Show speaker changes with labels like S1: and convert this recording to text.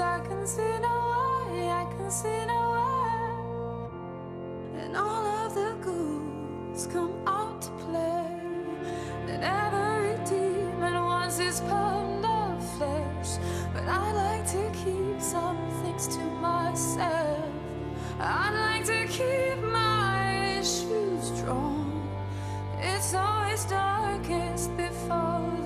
S1: I can see no way, I can see no way. And all of the ghouls come out to play. And every demon wants his pound of flesh. But I like to keep some things to myself. I like to keep my issues strong. It's always darkest before